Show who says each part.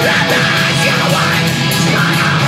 Speaker 1: The night you wake, smile